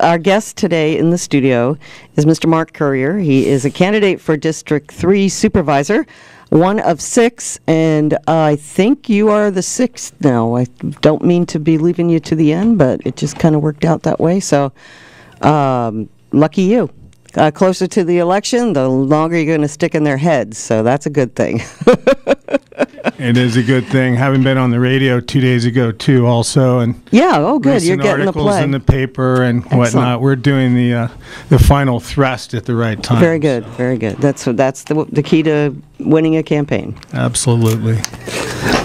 Our guest today in the studio is Mr. Mark Currier. He is a candidate for District 3 Supervisor, one of six, and I think you are the sixth now. I don't mean to be leaving you to the end, but it just kind of worked out that way, so um, lucky you. Uh, closer to the election, the longer you're going to stick in their heads, so that's a good thing. It is a good thing. Having been on the radio two days ago too, also, and yeah, oh good, you're recent getting the articles play. in the paper and whatnot. We're doing the uh, the final thrust at the right time. Very good, very good. That's that's the the key to winning a campaign. Absolutely.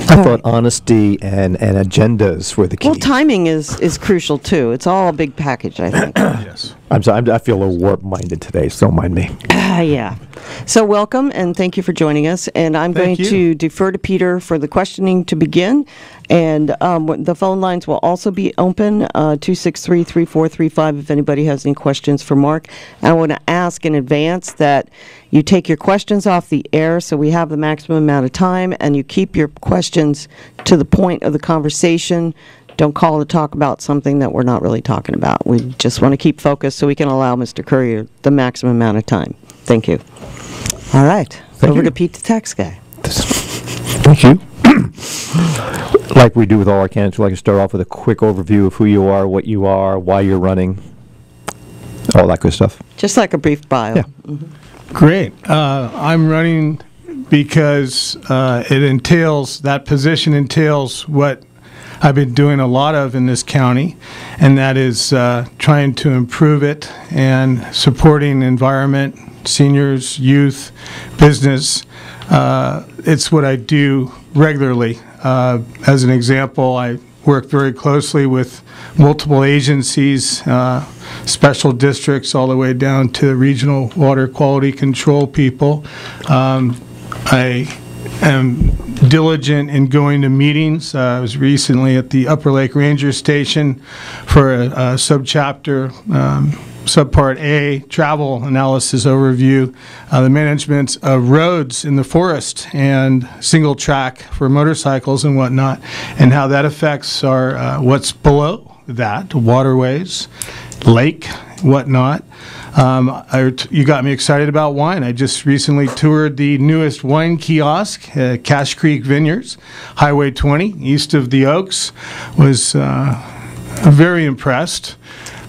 I thought honesty and, and agendas were the key. Well, timing is is crucial too. It's all a big package, I think. Yes. I'm sorry, I'm, I feel a little warp-minded today, so don't mind me. Ah, yeah. So welcome and thank you for joining us. And I'm Thank going you. to defer to Peter for the questioning to begin. And um, the phone lines will also be open, uh, 263-3435, if anybody has any questions for Mark. And I want to ask in advance that you take your questions off the air so we have the maximum amount of time, and you keep your questions to the point of the conversation. Don't call to talk about something that we're not really talking about. We just want to keep focused so we can allow Mr. Currier the maximum amount of time. Thank you. All right. Thank Over you. to Pete the tax guy. Thank you. like we do with all our candidates, we'd like to start off with a quick overview of who you are, what you are, why you're running, all that good stuff. Just like a brief bio. Yeah. Great. Uh, I'm running because uh, it entails, that position entails what I've been doing a lot of in this county, and that is uh, trying to improve it and supporting environment, seniors, youth, business. Uh, It's what I do regularly. Uh, As an example, I work very closely with multiple agencies, uh, special districts, all the way down to regional water quality control people. Um, I am diligent in going to meetings. Uh, I was recently at the Upper Lake Ranger Station for a a subchapter, um, Subpart A, travel analysis overview, uh, the management of roads in the forest and single track for motorcycles and whatnot, and how that affects our, uh, what's below that, waterways, lake, whatnot. Um, I, you got me excited about wine. I just recently toured the newest wine kiosk, uh, Cache Creek Vineyards, Highway 20, east of the Oaks. Was uh, very impressed.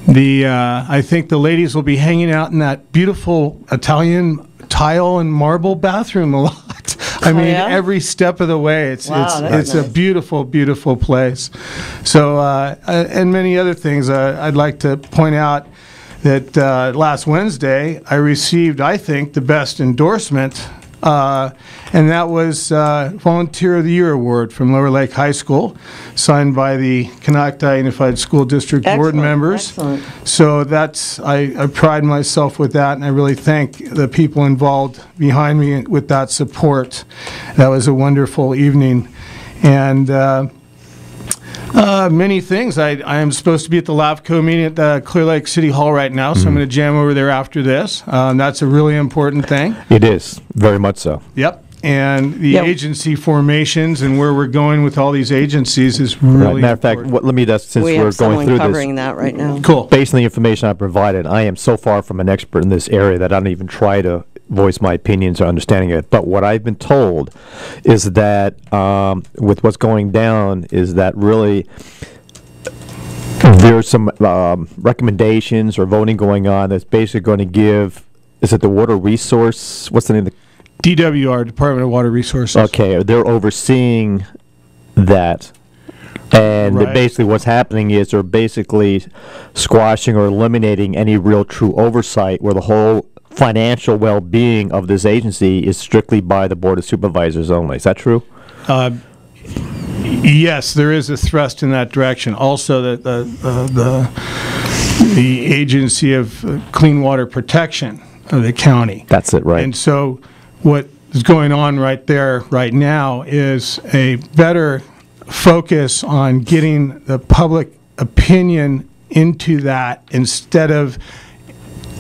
The uh, I think the ladies will be hanging out in that beautiful Italian tile and marble bathroom a lot. I mean, yeah? every step of the way, it's Wow, it's it's a beautiful, beautiful place. So, uh, uh, and many other things. Uh, I'd like to point out that uh, last Wednesday I received, I think, the best endorsement, uh, and that was uh, Volunteer of the Year award from Lower Lake High School, signed by the Konocti Unified School District board members. excellent. So that's, I, I pride myself with that, and I really thank the people involved behind me with that support. That was a wonderful evening. And uh, uh, many things. I, I am supposed to be at the LAFCO meeting at the Clear Lake City Hall right now, so I'm going to jam over there after this. Um, that's a really important thing. It is, very much so. Yep. And the Yep. agency formations and where we're going with all these agencies is Right. really Matter of fact, what, let me, just since We we're have going someone through covering this, that right now. Cool. based on the information I provided, I am so far from an expert in this area that I don't even try to voice my opinions or understanding of it. But what I've been told is that um, with what's going down is that really there's some um, recommendations or voting going on that's basically going to give. Is it the water resource? What's the name? Of the, DWR, Department of Water Resources. okay, they're overseeing that. And Right. basically, what's happening is they're basically squashing or eliminating any real true oversight, where the whole financial well-being of this agency is strictly by the board of supervisors only. Is that true? Uh, Yes, there is a thrust in that direction. Also, that the, uh, the, the Agency of uh, Clean Water Protection of the county. That's it, right? And so what is going on right there, right now, is a better focus on getting the public opinion into that instead of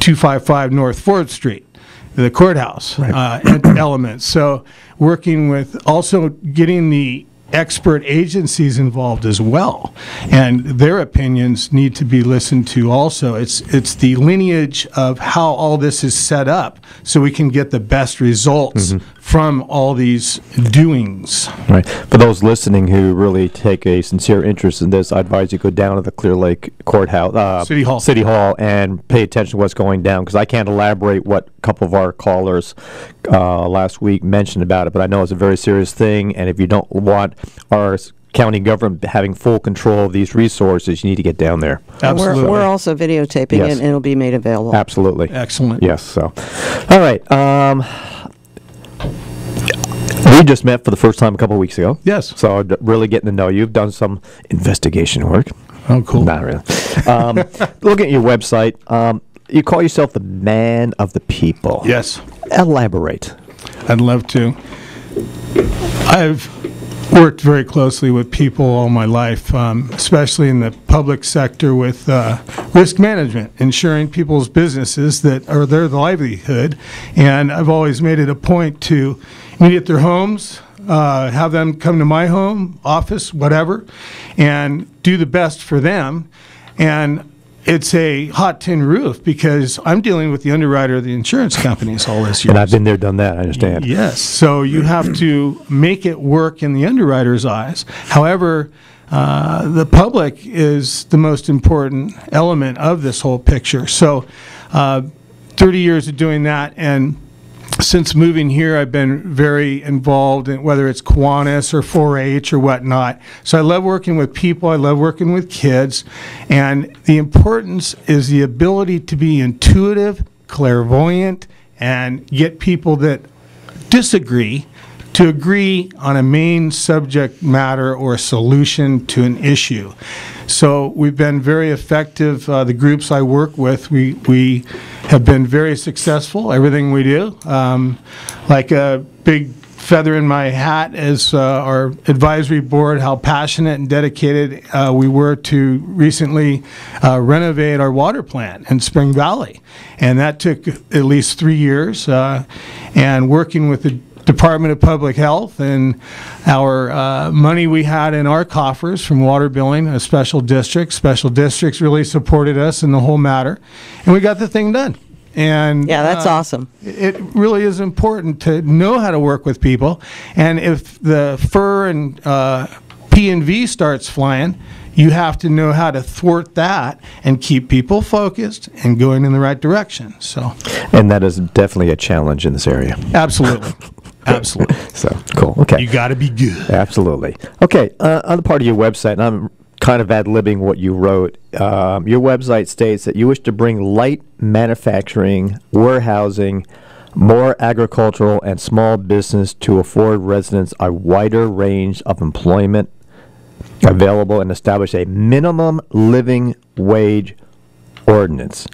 255 North Fourth Street, the courthouse uh, elements. So working with, also getting the expert agencies involved as well, and their opinions need to be listened to also. It's, it's the lineage of how all this is set up, so we can get the best results from all these doings. Right. For those listening who really take a sincere interest in this, I advise you go down to the Clear Lake Courthouse, uh, City Hall. City Hall, and pay attention to what's going down because I can't elaborate what a couple of our callers uh, last week mentioned about it, but I know it's a very serious thing, and if you don't want our county government having full control of these resources, you need to get down there. Absolutely. We're, we're also videotaping Yes. it, and it'll be made available. Absolutely. Excellent. Yes. So, all right. Um, we just met for the first time a couple of weeks ago. Yes. So really getting to know you. You've done some investigation work. Oh, cool. Not really. Um, looking at your website, um, you call yourself the man of the people. Yes. Elaborate. I'd love to. I've worked very closely with people all my life, um, especially in the public sector with uh, risk management, ensuring people's businesses that are their livelihood. And I've always made it a point to meet at their homes, uh, have them come to my home, office, whatever, and do the best for them. And it's a hot tin roof because I'm dealing with the underwriter of the insurance companies all this year. And I've been there, done that. I understand. Yes, so you have to make it work in the underwriter's eyes. However, uh, the public is the most important element of this whole picture. So, uh, 30 years of doing that, and since moving here, I've been very involved in whether it's Kiwanis or 4-H or whatnot. So I love working with people. I love working with kids, and the importance is the ability to be intuitive, clairvoyant, and get people that disagree to agree on a main subject matter or a solution to an issue. So we've been very effective. Uh, the groups I work with, we, we have been very successful, everything we do. Um, like a big feather in my hat is uh, our advisory board, how passionate and dedicated uh, we were to recently uh, renovate our water plant in Spring Valley. And that took at least three years. uh, And working with the Department of Public Health and our uh, money we had in our coffers from water billing, a special district. Special districts really supported us in the whole matter. And we got the thing done. And Yeah, that's uh, awesome. it really is important to know how to work with people. And if the fur and uh, P and V starts flying, you have to know how to thwart that and keep people focused and going in the right direction. So, And that is definitely a challenge in this area. absolutely, absolutely, So cool. Okay. you got to be good. Absolutely. Okay, uh, on the part of your website, and I'm kind of ad libbing what you wrote. Um, your website states that you wish to bring light manufacturing, warehousing, more agricultural, and small business to afford residents a wider range of employment available and establish a minimum living wage ordinance.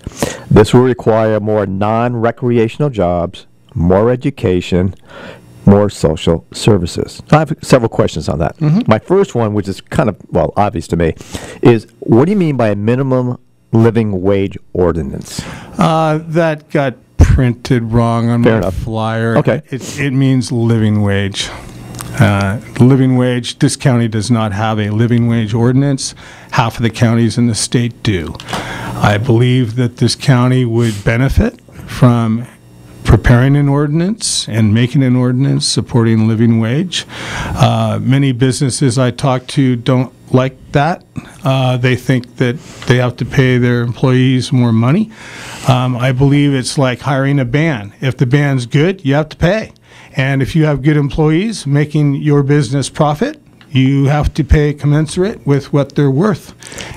This will require more non recreational jobs, more education, more social services. I have several questions on that. My first one, which is kind of, well, obvious to me, is what do you mean by a minimum living wage ordinance? Uh, that got printed wrong on Fair my enough. flyer. Okay. It, it means living wage. Uh, living wage, this county does not have a living wage ordinance. Half of the counties in the state do. I believe that this county would benefit from preparing an ordinance and making an ordinance supporting living wage. Uh, Many businesses I talk to don't like that. Uh, They think that they have to pay their employees more money. Um, I believe it's like hiring a band. If the band's good, you have to pay. And if you have good employees making your business profit, you have to pay commensurate with what they're worth.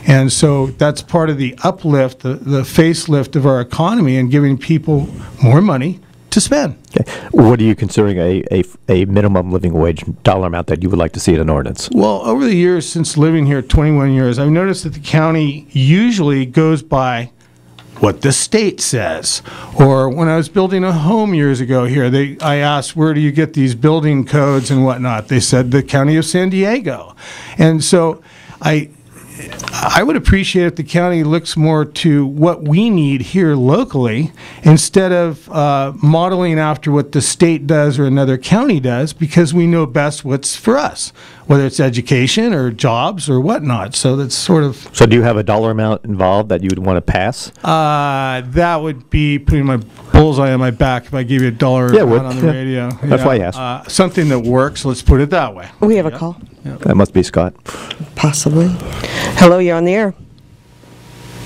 And so that's part of the uplift, the, the facelift of our economy and giving people more money to spend. Okay. What are you considering a, a, a minimum living wage dollar amount that you would like to see in an ordinance? Well, over the years, since living here 21 years, I've noticed that the county usually goes by what the state says. Or when I was building a home years ago here, they, I asked, where do you get these building codes and whatnot? They said the county of San Diego. And so I, I would appreciate if the county looks more to what we need here locally instead of uh, modeling after what the state does or another county does because we know best what's for us, whether it's education or jobs or whatnot. So that's sort of So do you have a dollar amount involved that you would want to pass? uh, that would be putting my bullseye on my back if I gave you a dollar Yeah, would. on the Yeah. radio. That's why I asked. Uh, something that works. Let's put it that way. We have a call, That must be Scott. possibly. Hello, you're on the air.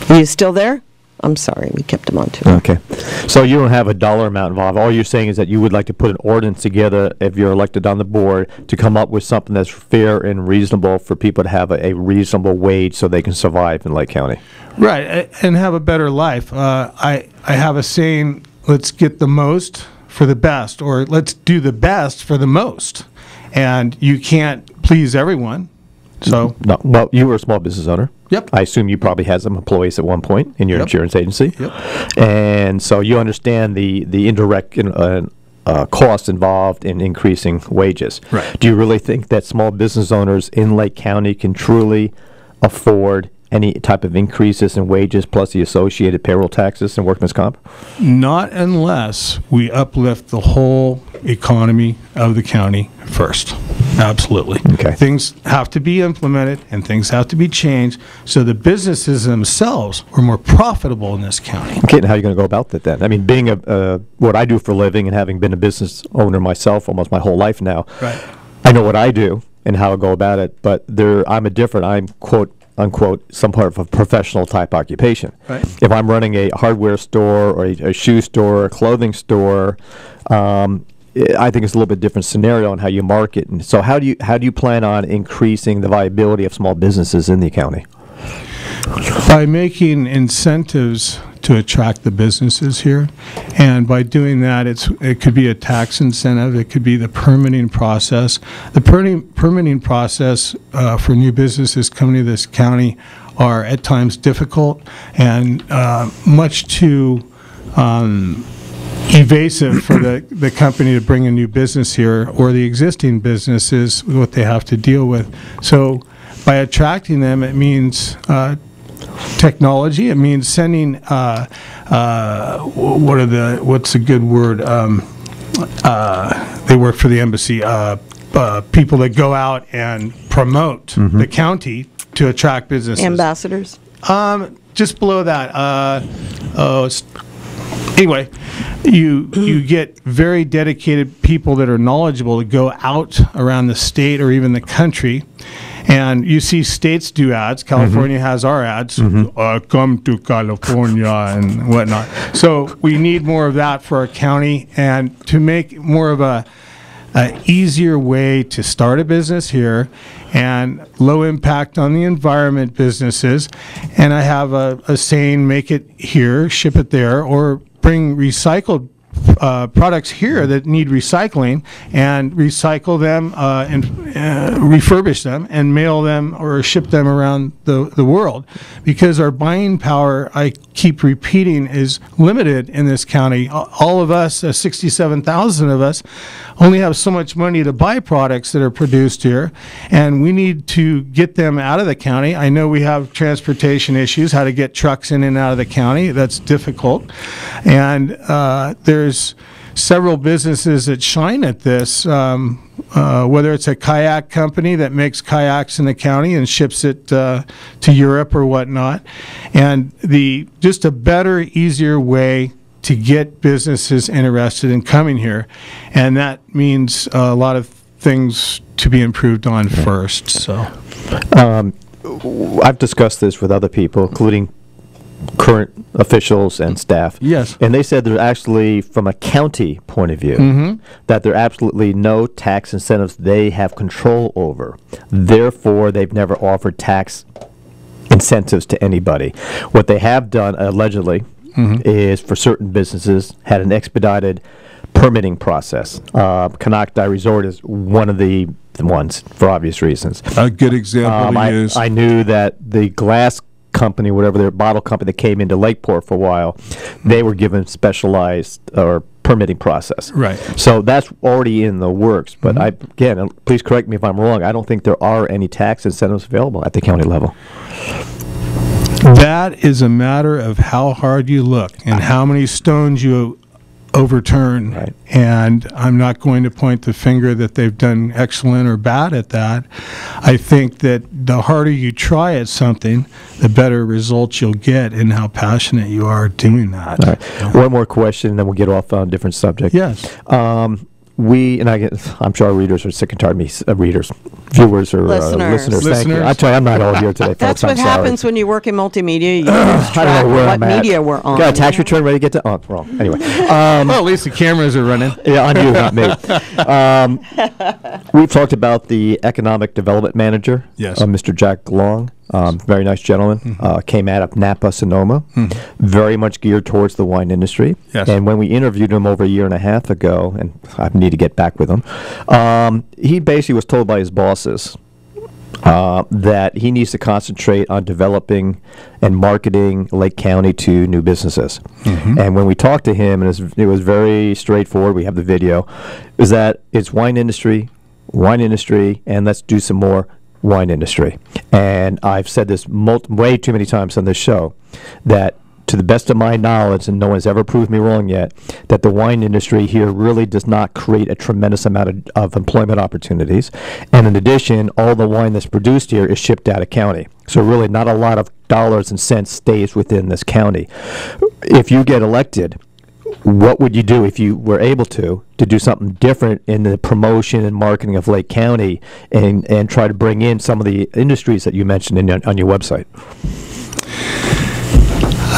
Are you still there? I'm sorry, we kept him on too. Okay. So you don't have a dollar amount involved. All you're saying is that you would like to put an ordinance together if you're elected on the board to come up with something that's fair and reasonable for people to have a, a reasonable wage so they can survive in Lake County. Right, and have a better life. Uh, I I have a saying: let's get the most for the best, or let's do the best for the most. And you can't please everyone, so No, well, you were a small business owner. Yep. I assume you probably had some employees at one point in your Yep. insurance agency. Yep. And so you understand the the indirect uh, uh, costs involved in increasing wages. Right. Do you really think that small business owners in Lake County can truly afford any type of increases in wages plus the associated payroll taxes and workman's comp? not unless we uplift the whole economy of the county first. Absolutely. Okay. Things have to be implemented and things have to be changed so the businesses themselves are more profitable in this county. Okay, and how are you going to go about that then? I mean, being a uh, what I do for a living and having been a business owner myself almost my whole life now, Right. I know what I do and how I go about it. But there, I'm a different. I'm quote unquote some part of a professional type occupation. Right. If I'm running a hardware store or a, a shoe store, or a clothing store. Um, I I think it's a little bit different scenario on how you market. And so, how do you how do you plan on increasing the viability of small businesses in the county? By making incentives to attract the businesses here, and by doing that, it's, it could be a tax incentive, it could be the permitting process. The permitting, permitting process uh, for new businesses coming to this county are at times difficult and uh, much too um, evasive for the, the company to bring a new business here or the existing businesses, what they have to deal with. So by attracting them, it means uh, technology. It means sending, uh, uh, what are the, what's a good word? Um, uh, They work for the embassy, uh, uh, people that go out and promote the county to attract businesses. Ambassadors? Um, just below that, uh, oh, anyway, you, you get very dedicated people that are knowledgeable to go out around the state or even the country. And you see states do ads. California has our ads. Uh, come to California and whatnot. So we need more of that for our county and to make more of a, a easier way to start a business here and low impact on the environment businesses. And I have a, a saying, make it here, ship it there, or bring recycled uh, products here that need recycling and recycle them uh, and uh, refurbish them and mail them or ship them around the, the world. Because our buying power I keep repeating is limited in this county. All of us uh, 67,000 of us only have so much money to buy products that are produced here and we need to get them out of the county. I know we have transportation issues how to get trucks in and out of the county. That's difficult. And uh, there's several businesses that shine at this, um, uh, whether it's a kayak company that makes kayaks in the county and ships it uh, to Europe or whatnot, and the just a better, easier way to get businesses interested in coming here, and that means a lot of things to be improved on first. So. I've discussed this with other people, including current officials and staff. Yes. And they said there's actually, from a county point of view, that there are absolutely no tax incentives they have control over. Therefore, they've never offered tax incentives to anybody. What they have done allegedly is for certain businesses had an expedited permitting process. Uh, Konocti Resort is one of the ones for obvious reasons. A good example Um, I. I knew that the glass company, whatever their bottle company that came into Lakeport for a while, they were given specialized or permitting process. Right. So that's already in the works. But I again, uh, please correct me if I'm wrong. I don't think there are any tax incentives available at the county level. That is a matter of how hard you look and how many stones you overturn. Right. And I'm not going to point the finger that they've done excellent or bad at that. I think that the harder you try at something, the better results you'll get and how passionate you are doing that. Right. One more question, and then we'll get off on a different subject. Yes. Um, we and I get, I'm sure our readers are sick and tired of me. Uh, readers, viewers, or Listeners. Uh, listeners. Thank you. I tell you, I'm not all here today. That's folks. I'm what sorry. happens when you work in multimedia. You lose I don't know where what I'm at. media we're on. Got a tax return ready to get to? Oh, wrong. Anyway, well, at least the cameras are running. yeah, on you, not me. Um, we've talked about the economic development manager, Yes. uh, Mr. Jack Long. Um, very nice gentleman. Uh, came out of Napa, Sonoma. Very much geared towards the wine industry. Yes. And when we interviewed him over a year and a half ago, and I need to get back with him, um, he basically was told by his bosses uh, that he needs to concentrate on developing and marketing Lake County to new businesses. And when we talked to him, and it was, it was very straightforward, we have the video, is that it's wine industry, wine industry, and let's do some more wine industry. And I've said this way too many times on this show that to the best of my knowledge, and no one's ever proved me wrong yet, that the wine industry here really does not create a tremendous amount of, of employment opportunities. And in addition, all the wine that's produced here is shipped out of county. So really, not a lot of dollars and cents stays within this county. If you get elected, what would you do if you were able to to do something different in the promotion and marketing of Lake County and and try to bring in some of the industries that you mentioned in on your website?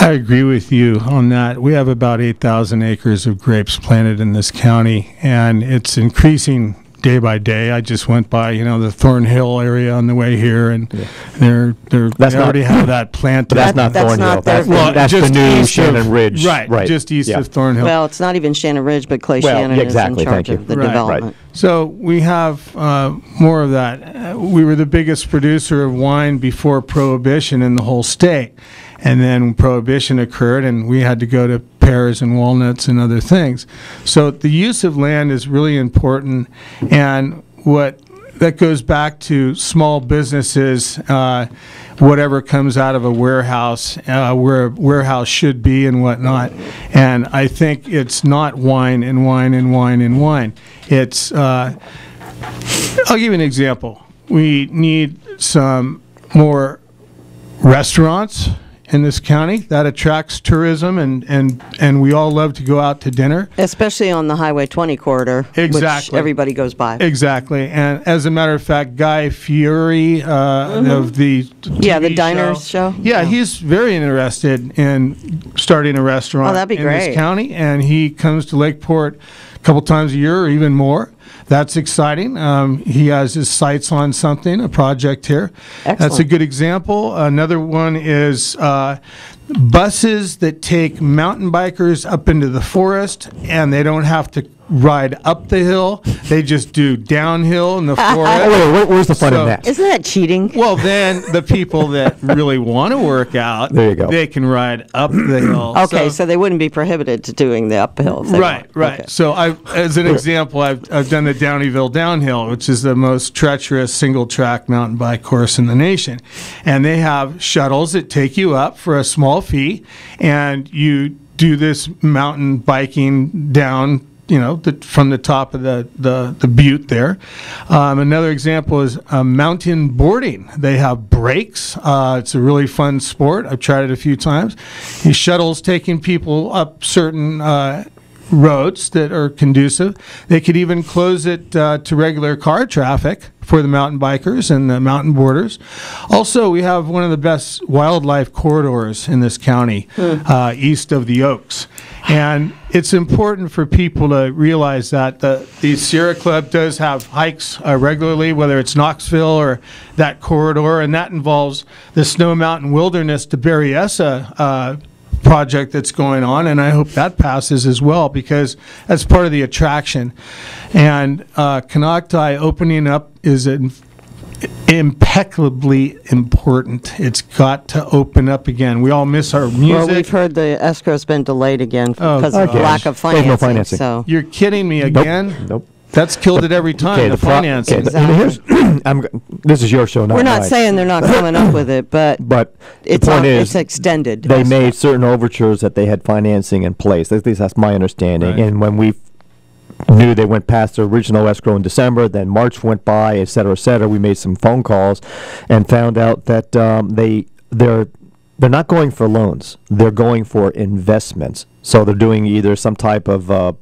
I agree with you on that. We have about 8,000 acres of grapes planted in this county, and it's increasing day by day. I just went by, you know, the Thornhill area on the way here, and they're, they're, That's they not- already have that planted. But that's That- not that's Thornhill. not their that's Well, the, that's the just new east of- Shannon Ridge. Right, right. just east yeah. of Thornhill. Well, it's not even Shannon Ridge, but Clay Well, Shannon yeah, is in charge of the Right. Right. development. So we have uh, more of that. Uh, we were the biggest producer of wine before Prohibition in the whole state. And then Prohibition occurred, and we had to go to pears and walnuts and other things. So the use of land is really important. And what that goes back to small businesses, uh, whatever comes out of a warehouse, uh, where a warehouse should be and whatnot. And I think it's not wine and wine and wine and wine. It's, uh, I'll give you an example. We need some more restaurants in this county that attracts tourism and, and, and we all love to go out to dinner. Especially on the Highway 20 corridor, which Exactly. everybody goes by. Exactly. And as a matter of fact, Guy Fieri uh, of the Mm-hmm. Yeah, the diners show? Yeah, Yeah. he's very interested in starting a restaurant Oh, that'd be in great. this county, and he comes to Lakeport a couple times a year or even more. That's exciting. Um, he has his sights on something, a project here. That's a good example. Another one is uh, buses that take mountain bikers up into the forest, and they don't have to ride up the hill. They just do downhill in the Oh, forest. wait, where, where's the fun So- in that? Isn't that cheating? Well, then the people that really want to work out, There you go. They can ride up the hill. Okay, so they wouldn't be prohibited to doing the uphill. right, want. right. Okay. So I, as an example, I've I've done the Downieville Downhill, which is the most treacherous single track mountain bike course in the nation, and they have shuttles that take you up for a small fee, and you do this mountain biking down you know, the, from the top of the, the, the butte there. Um, another example is uh, mountain boarding. They have breaks. Uh, it's a really fun sport. I've tried it a few times. These shuttles taking people up certain uh, roads that are conducive. They could even close it uh, to regular car traffic for the mountain bikers and the mountain boarders. Also, we have one of the best wildlife corridors in this county, uh, east of the Oaks. And it's important for people to realize that the, the Sierra Club does have hikes uh, regularly, whether it's Knoxville or that corridor, and that involves the Snow Mountain Wilderness to Berryessa uh, project that's going on, and I hope that passes as well because that's part of the attraction. And uh, Konocti opening up is an impeccably important. It's got to open up again. We all miss our music. Well, we've heard the escrow's been delayed again Oh, because of gosh. lack of They have no financing. financing. So You're kidding me Nope. again? Nope. That's killed it every time, Okay, the pro- financing. okay, the- and here's, I'm, this is your show, not We're not mine. saying they're not coming up with it, but But the it's, point on- is, it's extended. they made certain overtures that they had financing in place. At least that's my understanding. Right. And when we knew they went past the original escrow in December, then March went by, et cetera, et cetera, we made some phone calls and found out that um, they they're they're not going for loans. They're going for investments. So they're doing either some type of uh,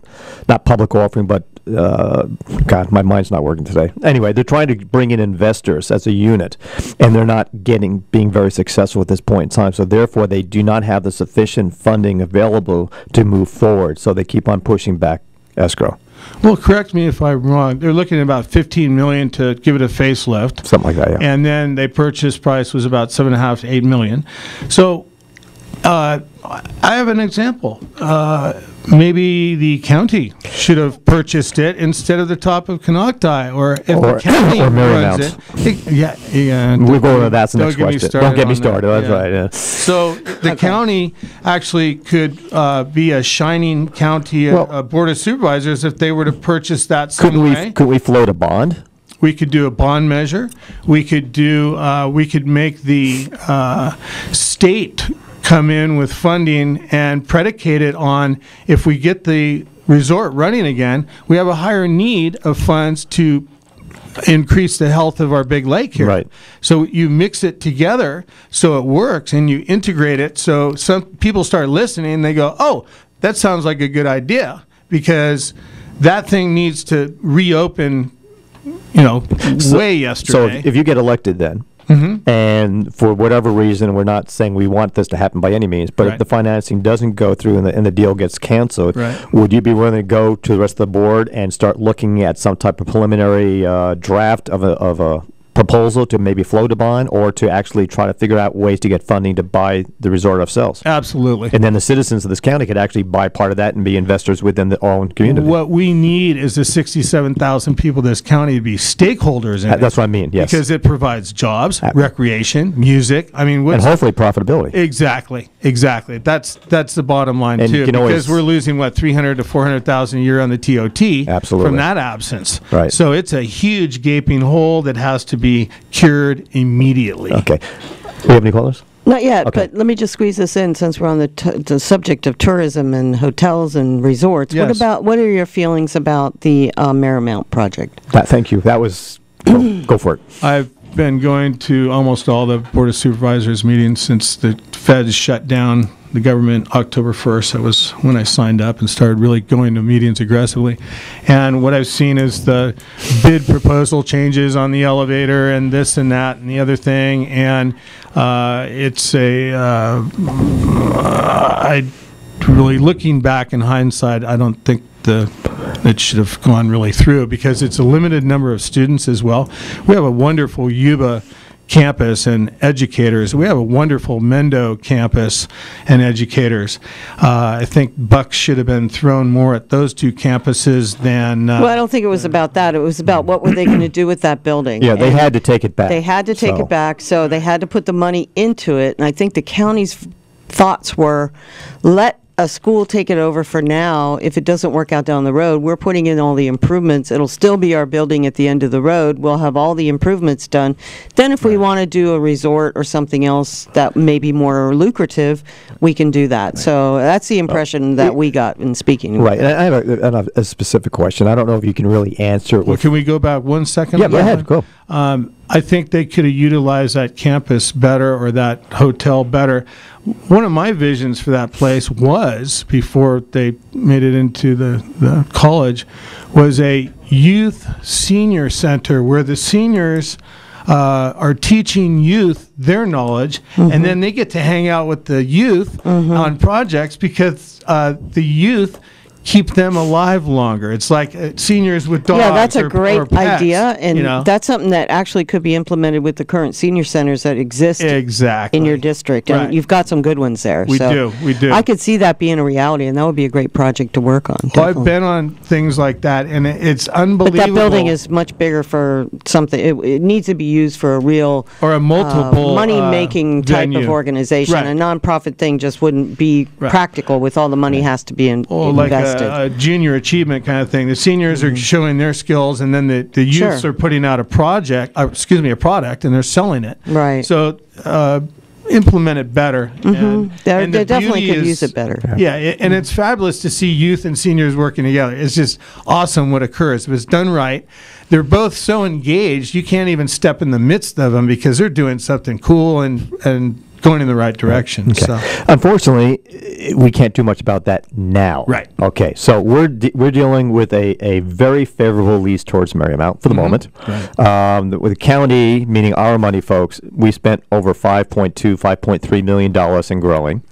not public offering, but uh, God, my mind's not working today. Anyway, they're trying to bring in investors as a unit, and they're not getting being very successful at this point in time. So therefore, they do not have the sufficient funding available to move forward. So they keep on pushing back escrow, Well, correct me if I'm wrong. They're looking at about 15 million to give it a facelift. something like that. Yeah. and then they purchase price was about seven and a half to eight million. So uh, I have an example. Uh, maybe the county should have purchased it instead of the top of Konocti, or if Or- the county or runs it. it- Yeah, yeah. We'll go over that's the Don't next get me question. started Don't get me on that, started. That's yeah. right. Yeah. So the county actually could uh, be a shining county uh, Well- uh, board of supervisors if they were to purchase that Couldn't we? Could we float a bond? We could do a bond measure. We could do, uh, we could make the uh, state come in with funding and predicate it on if we get the resort running again, we have a higher need of funds to increase the health of our big lake here. Right. So you mix it together so it works and you integrate it so some people start listening and they go, "Oh, that sounds like a good idea." Because that thing needs to reopen, you know, way yesterday. So if you get elected then, Mm-hmm. and for whatever reason, we're not saying we want this to happen by any means, but Right. if the financing doesn't go through and the, and the deal gets canceled, Right. would you be willing to go to the rest of the board and start looking at some type of preliminary uh, draft of a, of a proposal to maybe float a bond or to actually try to figure out ways to get funding to buy the resort ourselves? Absolutely. And then the citizens of this county could actually buy part of that and be investors within the, our own community. What we need is the 67,000 people in this county to be stakeholders in Uh, it. That's what I mean, yes. Because it provides jobs, Uh, recreation, music. I mean, and hopefully profitability. Exactly, exactly. That's that's the bottom line And too. because always- we're losing what three hundred to four hundred thousand a year on the TOT Absolutely. from that absence. Right. So it's a huge gaping hole that has to be cured immediately. Okay. We have any callers? Not yet, Okay. but let me just squeeze this in since we're on the, t- the subject of tourism and hotels and resorts. Yes. What about what are your feelings about the uh, Marymount project? That, thank you. That was, go, go for it. I've been going to almost all the board of supervisors meetings since the feds shut down the government October 1st. That was when I signed up and started really going to meetings aggressively. And what I've seen is the bid proposal changes on the elevator and this and that and the other thing. And uh, it's a, uh, I really looking back in hindsight, I don't think the it should have gone really through because it's a limited number of students as well. We have a wonderful Yuba campus and educators. We have a wonderful Mendo campus and educators. Uh, I think bucks should have been thrown more at those two campuses than. Uh, Well, I don't think it was about that. It was about what were they going to do with that building? Yeah, they And had to take it back. They had to take so- it back, so they had to put the money into it. And I think the county's thoughts were, let a school take it over for now. If it doesn't work out down the road, we're putting in all the improvements. It'll still be our building at the end of the road. We'll have all the improvements done. Then if we want to do a resort or something else that may be more lucrative, we can do that. So that's the impression that we got in speaking. Right, and I have a, I have a specific question. I don't know if you can really answer it well, with. can we go back one second? Yeah, go ahead, one? go. Um, I think they could have utilized that campus better or that hotel better. One of my visions for that place was, before they made it into the, the college, was a youth senior center where the seniors uh, are teaching youth their knowledge, and then they get to hang out with the youth on projects because uh, the youth keep them alive longer. It's like uh, seniors with dogs. Yeah, that's a or- great or pets, idea, and you know? that's something that actually could be implemented with the current senior centers that exist exactly in your district, and Right. you've got some good ones there. We so do, we do. I could see that being a reality, and that would be a great project to work on. Well, I've been on things like that, and it- it's but unbelievable. that building is much bigger for something. It, it needs to be used for a real or a uh, multiple money-making uh, type of organization. Right. A nonprofit thing just wouldn't be Right. practical with all the money has to be in, like invested. listed. A, a junior achievement kind of thing. The seniors are showing their skills, and then the, the youths Mm-hmm. Sure. are putting out a project, uh, excuse me, a product, and they're selling it. Right. So uh, implement it better. Mm-hmm. They're- and the they definitely beauty could use it better. Yeah, i- and it's fabulous to see youth and seniors working together. It's just awesome what occurs. If it's done right, they're both so engaged, you can't even step in the midst of them because they're doing something cool and, and going in the right direction. Okay. So. Unfortunately, we can't do much about that now. Right. Okay. So we're de- we're dealing with a, a very favorable lease towards Marymount for the moment. Um, the- with the county, meaning our money, folks, we spent over 5.2, 5.3 million dollars in growing,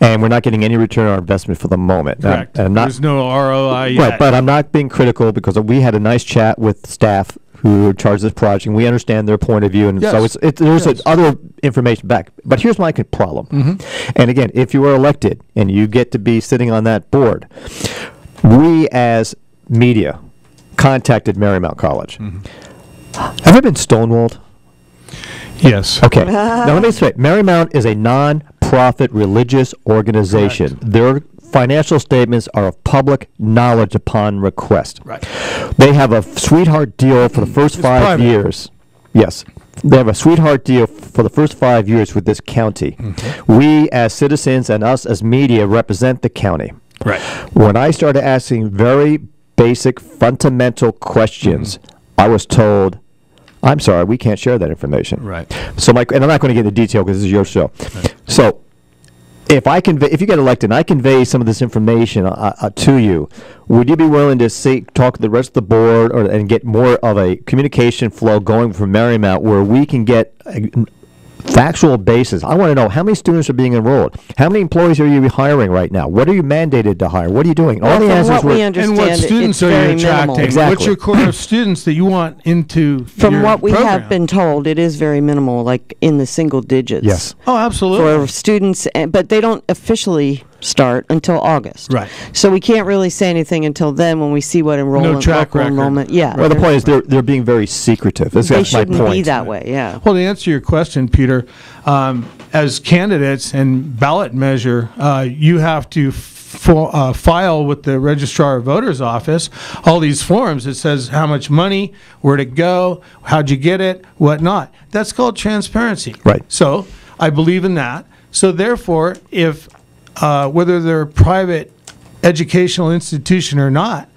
and we're not getting any return on our investment for the moment. Correct. not There's no ROI yet. Right, but I'm not being critical because we had a nice chat with staff who are in charge this project. and We understand their point of view, and so it's it, there's Yes. other information back. But here's my problem. Mm-hmm. And again, if you are elected and you get to be sitting on that board, we as media contacted Marymount College. Mm-hmm. Have you been stonewalled? yes. Okay. now let me say, Marymount is a non-profit religious organization. Their financial statements are of public knowledge upon request. Right. They have a sweetheart deal for the first It's five private. years. Yes. They have a sweetheart deal for the first five years with this county. Mm-hmm. We, as citizens and us as media, represent the county. Right. When I started asking very basic, fundamental questions, Mm-hmm. I was told, "I'm sorry, we can't share that information." Right. So, Mike, and I'm not going to get into detail because this is your show. So, if I convey, if you get elected, and I convey some of this information uh, uh, to you, would you be willing to talk to the rest of the board, or and get more of a communication flow going from Marymount, where we can get a factual basis? I want to know how many students are being enrolled, how many employees are you hiring right now, what are you mandated to hire, what are you doing? All Well, the answers what we were- understand, And what it- students are you very minimal. attracting? Exactly. What's your core of students that you want into From your what we program? have been told, it is very minimal, like in the single digits. yes. Oh, absolutely. For students, eh, but they don't officially start until August. Right. So we can't really say anything until then when we see what enrollment, track record. enrollment. Yeah. Well, the point is they're they're being very secretive. That's, they that's shouldn't point. be that way. Yeah. Well, to answer your question, Peter, um, as candidates and ballot measure, uh, you have to fo- uh, file with the registrar of voters office all these forms it says how much money, where to go, how'd you get it, whatnot. That's called transparency. Right. So I believe in that. So therefore, if uh, whether they're a private educational institution or not,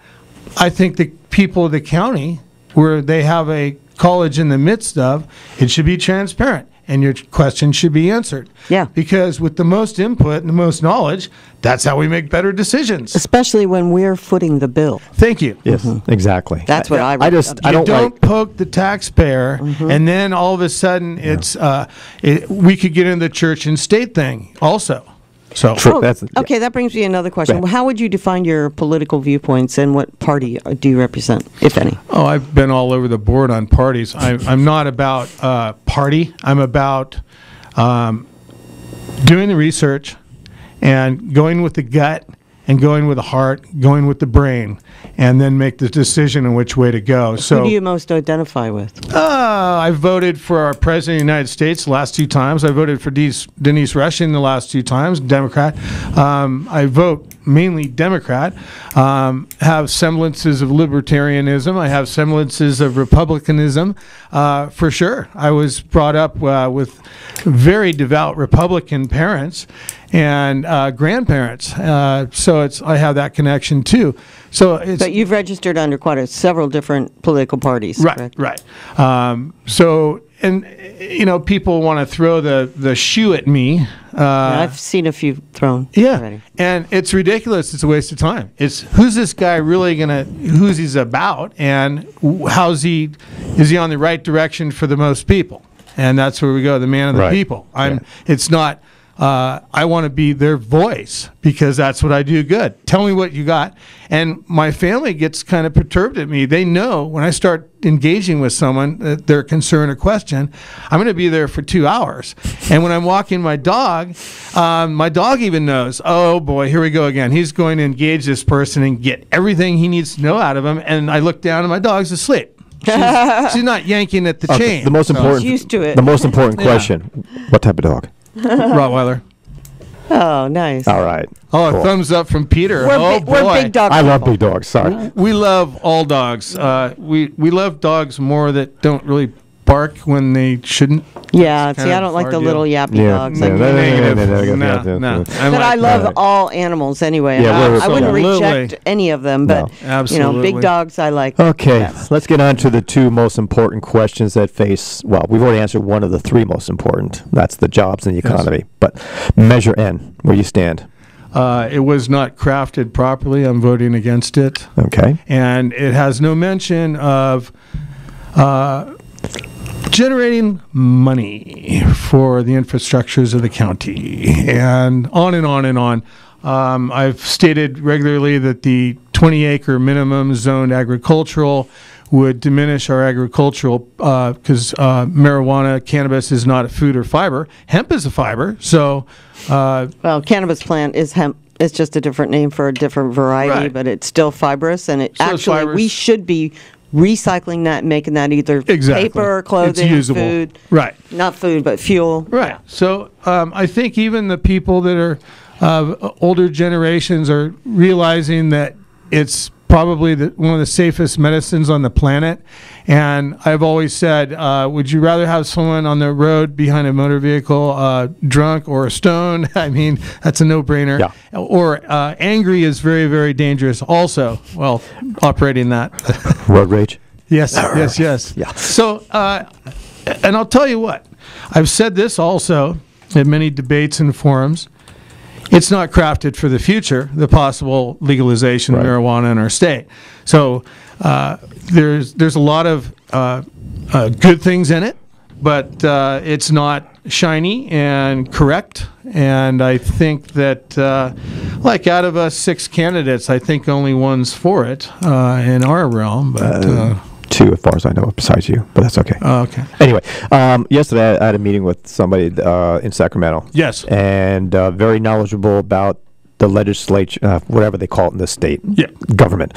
I think the people of the county, where they have a college in the midst of, it should be transparent and your question should be answered. Yeah. Because with the most input and the most knowledge, that's how we make better decisions. Especially when we're footing the bill. Thank you. Yes, exactly. That's what I I just I don't, don't, like. poke the taxpayer, and then all of a sudden it's uh, it, we could get into the church and state thing also. So True. Oh, That's- okay, that brings me another question. Right. How would you define your political viewpoints and what party uh, do you represent, if any? Oh, I've been all over the board on parties. I, I'm not about uh, party. I'm about um, doing the research and going with the gut and going with the heart, going with the brain, and then make the decision on which way to go. So Who do you most identify with? uh, I voted for our president of the United States the last two times. I voted for Denise, Denise Rushing the last two times, Democrat. Um, I vote mainly Democrat. Um, have semblances of libertarianism. I have semblances of republicanism, uh, for sure. I was brought up uh, with very devout Republican parents and uh, grandparents, uh, so it's I have that connection too. So it's But you've registered under quite a, several different political parties, Right, correct? right. Um, so, and you know, people want to throw the the shoe at me. Uh, I've seen a few thrown yeah, already. and it's ridiculous. It's a waste of time. It's who's this guy really gonna? Who's he's about? And how's he? Is he on the right direction for the most people? And that's where we go. The man of the Right. people. I'm. Yeah. It's not. Uh, I want to be their voice because that's what I do good. Tell me what you got. And my family gets kind of perturbed at me. They know when I start engaging with someone, uh, their concern or question, I'm going to be there for two hours. And when I'm walking my dog, um, my dog even knows, oh boy, here we go again. He's going to engage this person and get everything he needs to know out of him. And I look down and my dog's asleep. She's, she's not yanking at the Okay, chain. the most So- important. She's used to it. The most important Yeah. question: What type of dog? Rottweiler. Oh, nice. All right. Oh, a thumbs up from Peter. We're, oh, big, we're big dog I love big dogs. Sorry. We love all dogs. Uh, we we love dogs more that don't really bark when they shouldn't. Yeah, see, I don't like the deal. little yappy Yeah, dogs. yeah, like- no, no, no, Negative. no, no, no, No, no, no. no. I but I love Right. all animals anyway. Yeah, I, we're- I wouldn't Absolutely. reject any of them, but you know, Absolutely. big dogs I like. Okay, Yes. let's get on to the two most important questions that face. Well, we've already answered one of the three most important. That's the jobs and the Yes. economy. But Measure N, where you stand. Uh, it was not crafted properly. I'm voting against it. Okay. and it has no mention of uh, generating money for the infrastructures of the county, and on and on and on. Um, I've stated regularly that the 20 acre minimum zoned agricultural would diminish our agricultural because uh, marijuana, cannabis is not a food or fiber. Hemp is a fiber. So, uh, Well, cannabis plant is hemp. It's just a different name for a different variety, Right. but it's still fibrous, and it So actually we should be recycling that, and making that either exactly. paper, clothing, food. Right. Not food, but fuel. Right. So um, I think even the people that are uh, older generations are realizing that it's probably the, one of the safest medicines on the planet. And I've always said, uh, would you rather have someone on the road behind a motor vehicle uh, drunk or stoned? I mean, that's a no-brainer. Yeah. Or uh, angry is very, very dangerous. Also, well, operating that. Road rage. Yes, yes, yes. Yeah. So, uh, and I'll tell you what, I've said this also in many debates and forums. It's not crafted for the future, the possible legalization Right. of marijuana in our state. So uh, there's there's a lot of uh, uh, good things in it, but uh, it's not shiny and correct. And I think that, uh, like out of us six candidates, I think only one's for it uh, in our realm. But uh, Two, as far as I know, besides you, but that's okay. oh, okay. Anyway, um, yesterday I had a meeting with somebody uh, in Sacramento. Yes. And uh, very knowledgeable about the legislature, uh, whatever they call it in this state. Yeah. Government.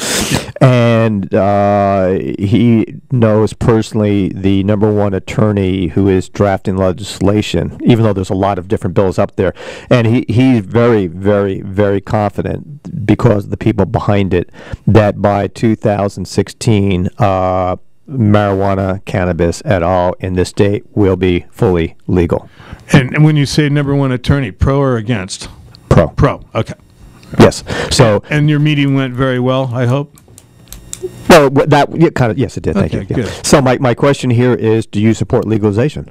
And uh, he knows personally the number one attorney who is drafting legislation, even though there's a lot of different bills up there. And he, he's very, very, very confident because of the people behind it that by 2016, uh, marijuana, cannabis at all in this state will be fully legal. And, and when you say number one attorney, pro or against? Pro. Pro. Okay. Yes. So, And your meeting went very well, I hope. well, that yeah, kind of yes, it did. Thank Okay, you. Yeah. So, my, my question here is: Do you support legalization?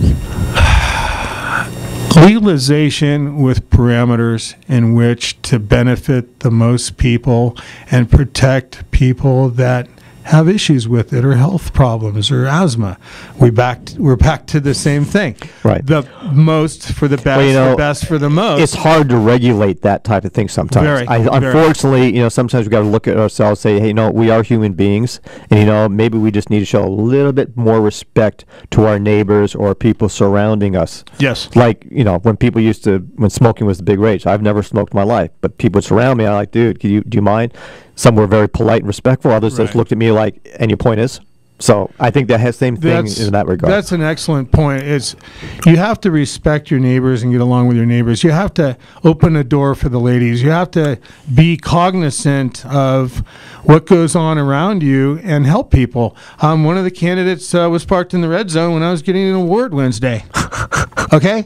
Legalization with parameters in which to benefit the most people and protect people that have issues with it or health problems or asthma. We back we're back to the same thing. Right. The most for the best, you know, the best for the most. It's hard to regulate that type of thing sometimes. Very, I, very. unfortunately, you know, sometimes we got to look at ourselves, say, hey, you know, we are human beings, and you know, maybe we just need to show a little bit more respect to our neighbors or people surrounding us. yes. like you know when people used to when smoking was the big rage i've never smoked in my life but people would surround me i'm like dude can you do you mind some were very polite and respectful others just looked at me like and your point is so i think that has same thing That's, in that regard That's an excellent point. It's you have to respect your neighbors and get along with your neighbors. You have to open a door for the ladies. You have to be cognizant of what goes on around you and help people. Um, one of the candidates uh, was parked in the red zone when I was getting an award Wednesday. okay,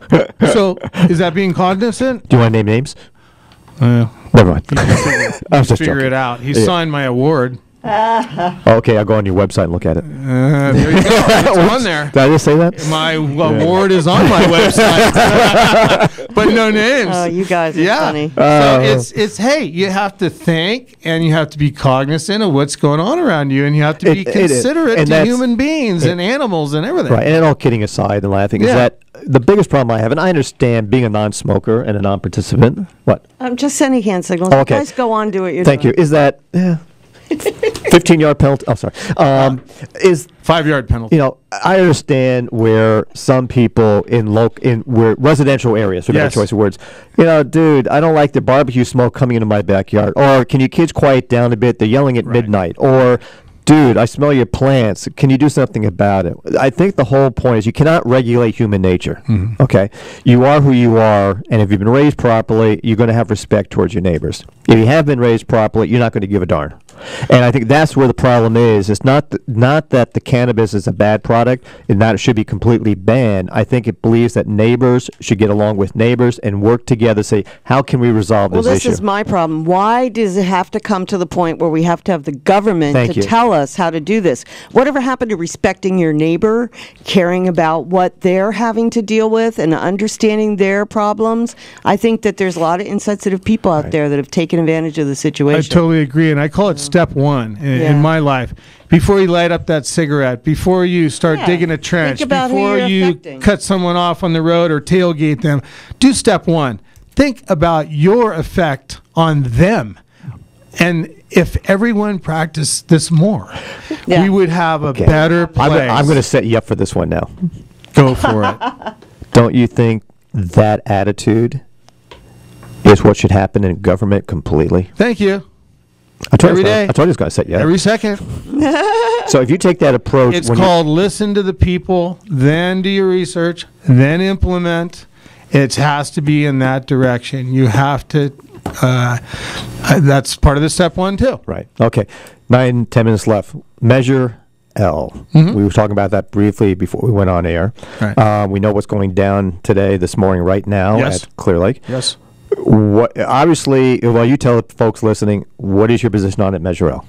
so is that being cognizant? do you want to name names Uh, never mind i was just figure joking it out. He Yeah. signed my award. Okay i'll go on your website and look at it Uh, there you go. It's on there. did i just say that My award is on my website, but no names. Oh, you guys are yeah. funny. so it's it's hey, you have to think and you have to be cognizant of what's going on around you, and you have to be It- it is. considerate And to human beings and animals and everything. Right, and all kidding aside and laughing, is that the biggest problem I have, and I understand being a non-smoker and a non-participant. What? I'm just sending hand signals. Okay. You guys go on, do what you're Thank you. Is that yeah, fifteen-yard penalty? Oh, sorry. Um, is Five yard penalty. you know, I understand where some people in loc in where residential areas, Yes. choice of words, you know, dude, I don't like the barbecue smoke coming into my backyard. Or can you kids quiet down a bit? They're yelling at Right. midnight. Or dude, I smell your plants. Can you do something about it? I think the whole point is you cannot regulate human nature. Okay, you are who you are, and if you've been raised properly, you're going to have respect towards your neighbors. If you have been raised properly, you're not going to give a darn. And I think that's where the problem is. It's not th- not that the cannabis is a bad product and that it should be completely banned. I think it believes that neighbors should get along with neighbors and work together. Say, how can we resolve Well, this this issue? is my problem. Why does it have to come to the point where we have to have the government Thank to you. tell us how to do this? Whatever happened to respecting your neighbor, caring about what they're having to deal with, and understanding their problems? I think that there's a lot of insensitive people out there that have taken advantage of the situation. I situation. totally agree, and I call it step one in, Yeah. in my life. Before you light up that cigarette, before you start Yeah, digging a trench, before you're affecting. cut someone off on the road or tailgate them, do step one. Think about your effect on them. And if everyone practiced this more, Yeah. we would have a Okay. better I'm, I'm going to set you up for this one now. go for it. Don't you think that attitude is what should happen in government completely? Thank you. I told Every you, I gonna- day. I told you I was going to set you up. Every second. so if you take that approach, It's called listen to the people, then do your research, then implement. It has to be in that direction. You have to. Uh, uh, that's part of the step one too. Right. Okay. Nine, ten minutes left. Measure L. We were talking about that briefly before we went on air. Mm-hmm. Right. Uh, we know what's going down today, this morning, right now Yes. at Clear Lake. Yes. What? Obviously, well, you tell folks listening. What is your position on it, Measure L?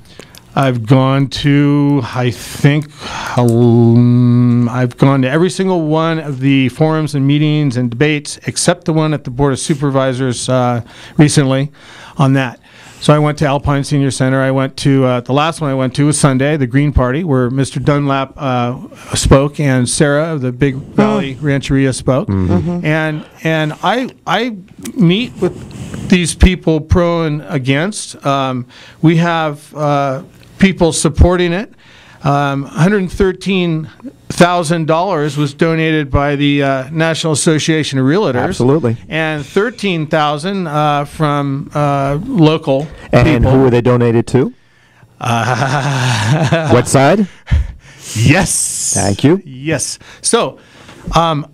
I've gone to, I think, um, I've gone to every single one of the forums and meetings and debates except the one at the Board of Supervisors uh, recently on that. So I went to Alpine Senior Center. I went to, uh, the last one I went to was Sunday, the Green Party, where Mr. Dunlap uh, spoke and Sarah of the Big Valley Rancheria spoke. And, and I, I meet with these people pro and against. Um, we have uh, people supporting it. Um, $113,000 was donated by the uh, National Association of Realtors. Absolutely. And 13000 uh, from uh, local And people. who were they donated to? what side? Yes. Thank you. Yes. So, um,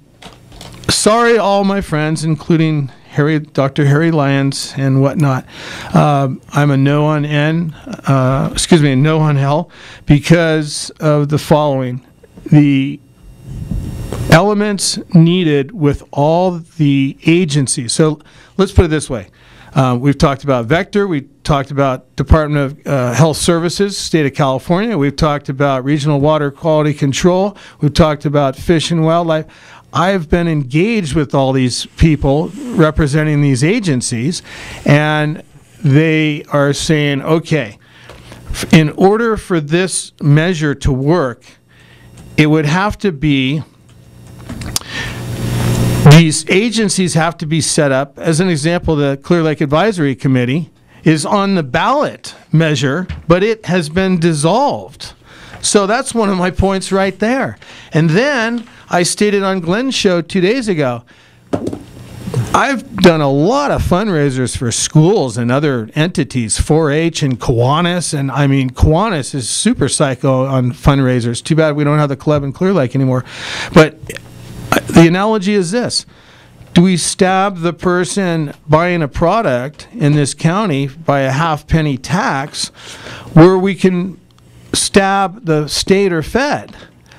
sorry, all my friends, including Harry, Dr. Harry Lyons and whatnot. Um, I'm a no on N, uh, excuse me, a no on L, because of the following: the elements needed with all the agencies. So let's put it this way. Uh, we've talked about Vector. We talked about Department of uh, Health Services, State of California. We've talked about Regional Water Quality Control. We've talked about Fish and Wildlife. I've been engaged with all these people representing these agencies, and they are saying, okay, in order for this measure to work, it would have to be these agencies have to be set up. As an example, the Clear Lake Advisory Committee is on the ballot measure, but it has been dissolved. So that's one of my points right there. And then I stated on Glenn's show two days ago, I've done a lot of fundraisers for schools and other entities, 4-H and Kiwanis, and I mean Kiwanis is super psycho on fundraisers. Too bad we don't have the club in Clear Lake anymore. But uh, the analogy is this: Do we stab the person buying a product in this county by a half penny tax, where we can stab the state or Fed?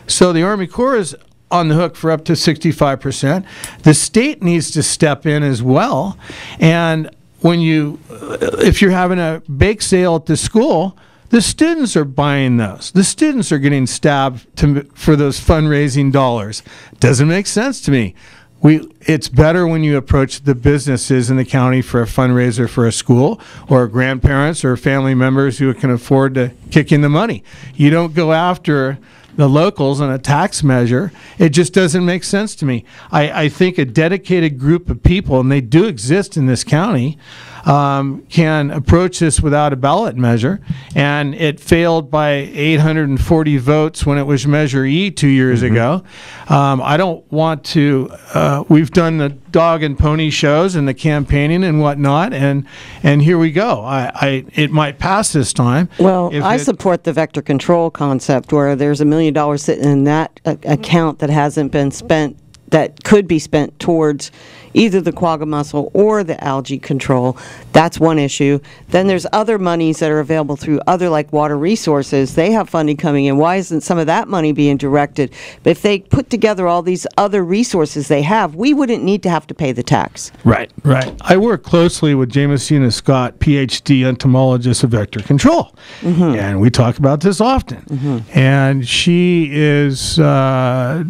So the Army Corps is on the hook for up to 65%. The state needs to step in as well. And when you, if you're having a bake sale at the school, the students are buying those. The students are getting stabbed to, for those fundraising dollars. Doesn't make sense to me. We, it's better when you approach the businesses in the county for a fundraiser for a school or grandparents or family members who can afford to kick in the money. You don't go after the locals on a tax measure. It just doesn't make sense to me. I, I think a dedicated group of people, and they do exist in this county, um, can approach this without a ballot measure, and it failed by 840 votes when it was Measure E two years ago. Um, I don't want to. Uh, we've done the dog and pony shows and the campaigning and whatnot, and and here we go. I, I it might pass this time. Well, I it- support the vector control concept where there's a million dollars sitting in that a- account that hasn't been spent, that could be spent towards either the quagga mussel or the algae control. That's one issue. Then there's other monies that are available through other, like water resources. They have funding coming in. Why isn't some of that money being directed? But if they put together all these other resources they have, we wouldn't need to have to pay the tax. Right, right. I work closely with Jamesina Scott, PhD entomologist of vector control, and we talk about this often. And she is uh,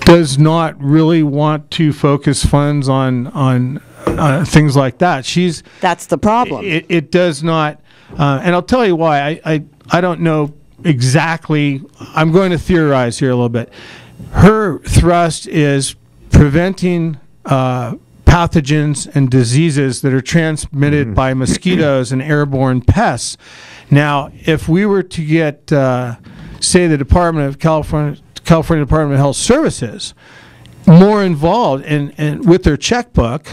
does not really want to focus funds on on uh, things like that. She's That's the problem. it, it does not, uh, and I'll tell you why. I, I, I don't know exactly. I'm going to theorize here a little bit. Her thrust is preventing uh, pathogens and diseases that are transmitted by mosquitoes and airborne pests. Now, if we were to get, uh, say, the Department of California, California Department of Health Services more involved in, in with their checkbook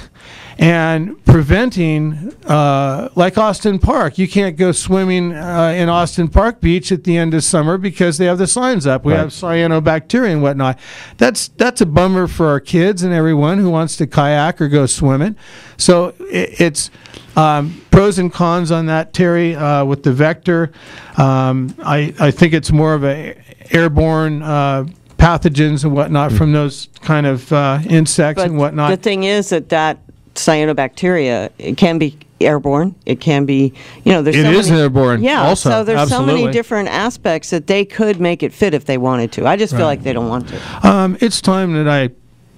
and preventing uh, like Austin Park. You can't go swimming uh, in Austin Park Beach at the end of summer because they have the signs up. We Right. have cyanobacteria and whatnot. That's that's a bummer for our kids and everyone who wants to kayak or go swimming. So it, it's um, pros and cons on that, Terry, uh, with the vector. Um, I, I think it's more of a airborne uh, pathogens and whatnot from those kind of uh, insects But and whatnot. the thing is that that cyanobacteria, it can be airborne. It can be, you know, there's It so is many, airborne Yeah, also, so there's so many different aspects that they could make it fit if they wanted to. I just feel like they don't want to. Um, it's time that I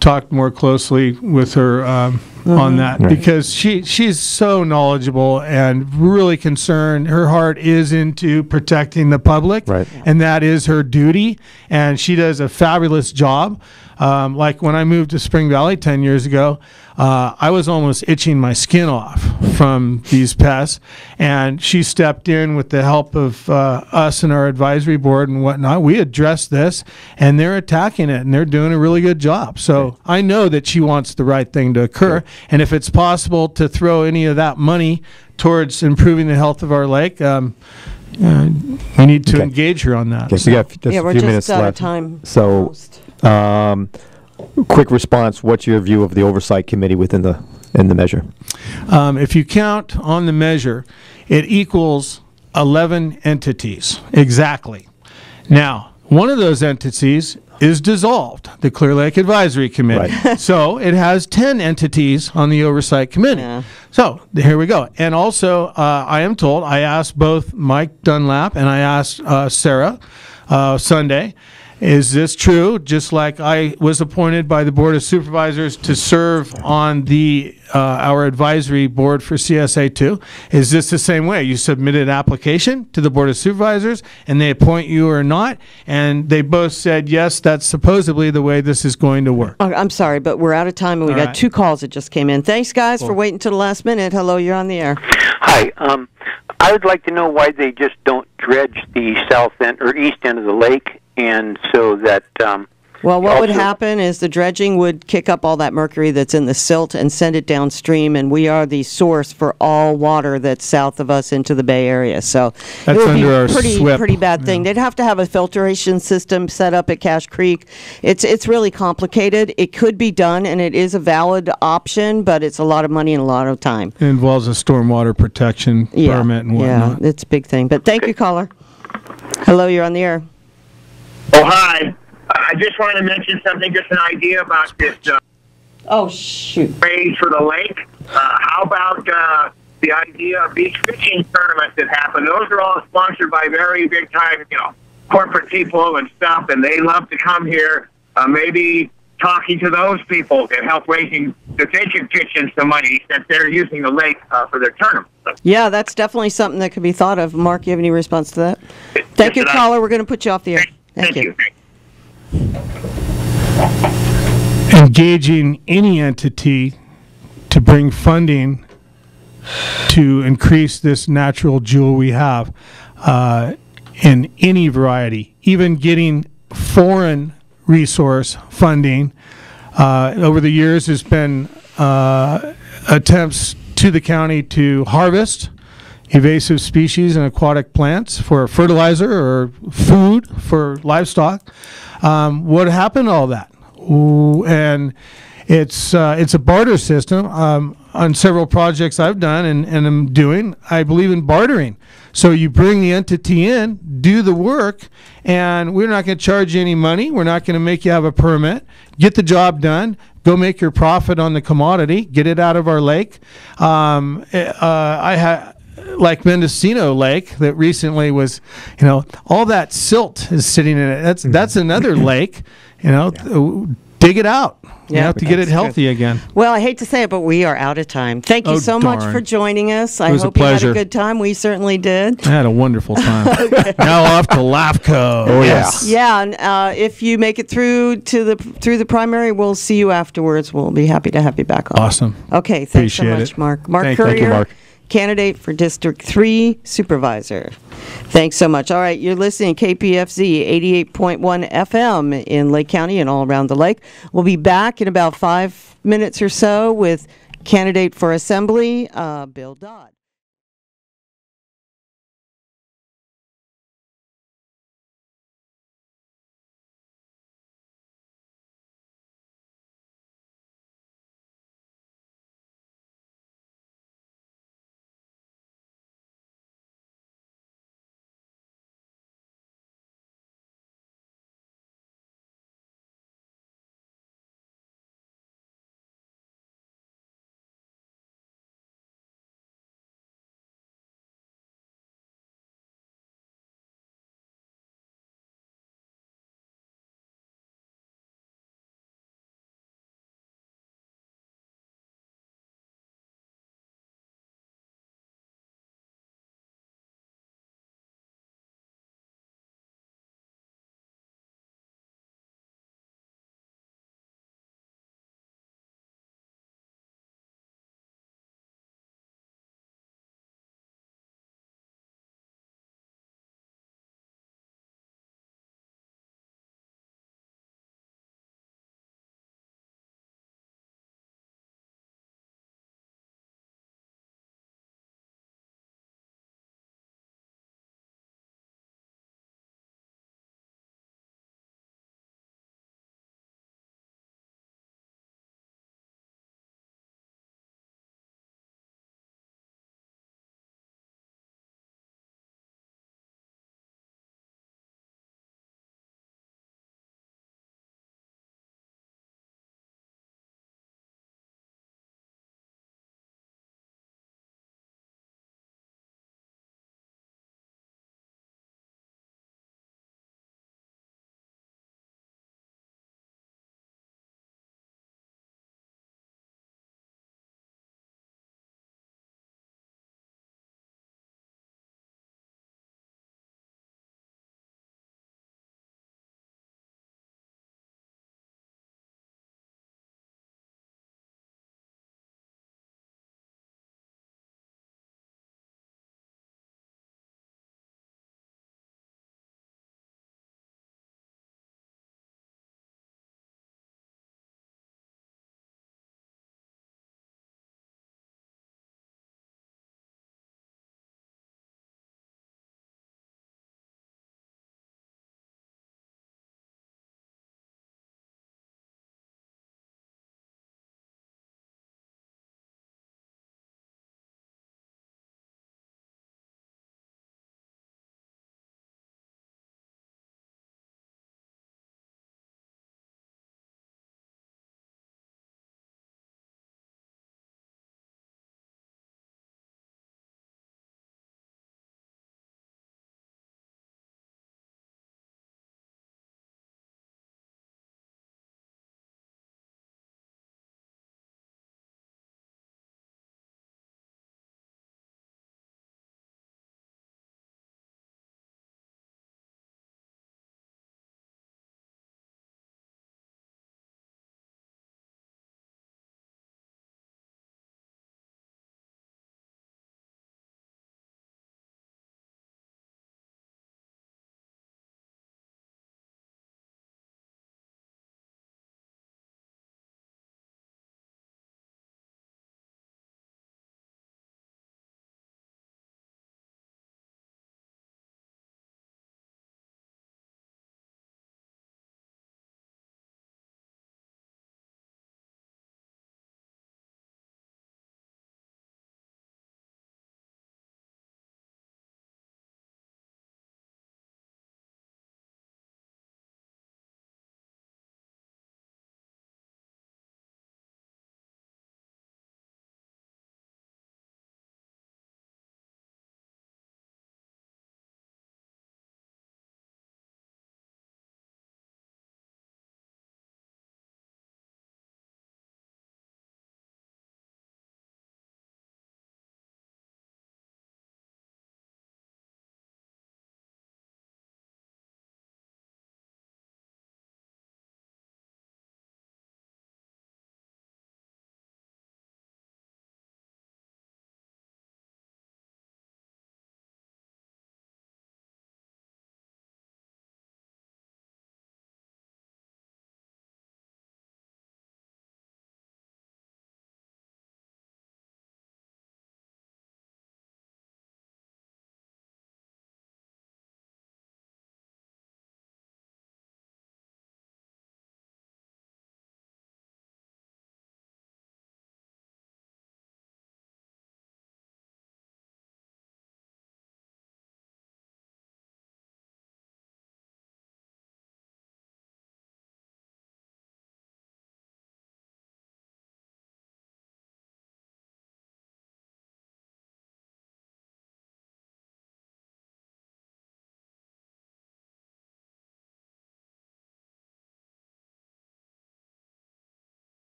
talked more closely with her um, Mm-hmm. on that because she she's so knowledgeable and really concerned. Her heart is into protecting the public, Right. and that is her duty. And she does a fabulous job. Um, like when I moved to Spring Valley ten years ago, uh, I was almost itching my skin off from these pests, and she stepped in with the help of uh, us and our advisory board and whatnot. We addressed this, and they're attacking it, and they're doing a really good job. So I know that she wants the right thing to occur, and if it's possible to throw any of that money towards improving the health of our lake, um, uh, we need to Okay. engage her on that. Okay, so you got just Yeah, a we're few just minutes out of left. time. So, almost. Um, quick response. What's your view of the oversight committee within the in the measure? Um, if you count on the measure, it equals 11 entities exactly. Now, one of those entities is dissolved, the Clear Lake Advisory Committee. so it has 10 entities on the Oversight Committee. Yeah. So here we go. And also, uh, I am told, I asked both Mike Dunlap and I asked uh, Sarah uh, Sunday, is this true? Just like I was appointed by the Board of Supervisors to serve on the uh, our advisory board for CSA two. Is this the same way? You submit an application to the Board of Supervisors and they appoint you or not, and they both said yes. That's supposedly the way this is going to work. Oh, I'm sorry, but we're out of time and we All got right. two calls that just came in. Thanks, guys, for waiting till the last minute. Hello, you're on the air. Hi. Um, I would like to know why they just don't dredge the south end or east end of the lake, and so that. Um, Well, what would happen is the dredging would kick up all that mercury that's in the silt and send it downstream, and we are the source for all water that's south of us into the Bay Area. So That's it would under be our pretty SWIP, pretty bad thing. They'd have to have a filtration system set up at Cache Creek. It's it's really complicated. It could be done, and it is a valid option, but it's a lot of money and a lot of time. It involves a stormwater protection Yeah, permit and whatnot. yeah, it's a big thing. But thank you, caller. Hello, you're on the air. Oh, hi. I just wanted to mention something, just an idea about this uh, Oh shoot. raid for the lake. Uh, how about uh, the idea of these fishing tournaments that happen? Those are all sponsored by very big time, you know, corporate people and stuff, and they love to come here. Uh, maybe talking to those people can help raising the fishing kitchen some money that they're using the lake uh, for their tournament. Yeah, that's definitely something that could be thought of. Mark, you have any response to that? Thank you, Yes, I- caller. We're going to put you off the air. Thank, you. engaging any entity to bring funding to increase this natural jewel we have uh, in any variety, even getting foreign resource funding. Uh, over the years, there's been uh, attempts to the county to harvest invasive species and aquatic plants for fertilizer or food for livestock. Um, what happened to all that? Ooh, and it's uh, it's a barter system. Um, on several projects I've done and, and am doing, I believe in bartering. So you bring the entity in, do the work, and we're not going to charge you any money. We're not going to make you have a permit. Get the job done. Go make your profit on the commodity. Get it out of our lake. Um, uh, I had like Mendocino Lake that recently was, you know, all that silt is sitting in it. That's that's another lake. You know, dig it out. You Yeah, have to get it that's good. healthy again. Well, I hate to say it, but we are out of time. Thank you Oh, so much for joining us. I was a hope you had a good time. We certainly did. I had a wonderful time. now off to LAFCO. Oh, yes. Yeah, and uh, if you make it through to the through the primary, we'll see you afterwards. We'll be happy to have you back on. Awesome. Okay, thanks so much, it. Mark. Mark Thank. Currier, Thank you, Mark. Candidate for District 3 Supervisor. Thanks so much. All right, you're listening KPFZ 88.1 FM in Lake County and all around the lake. We'll be back in about five minutes or so with candidate for Assembly, uh, Bill Dodd.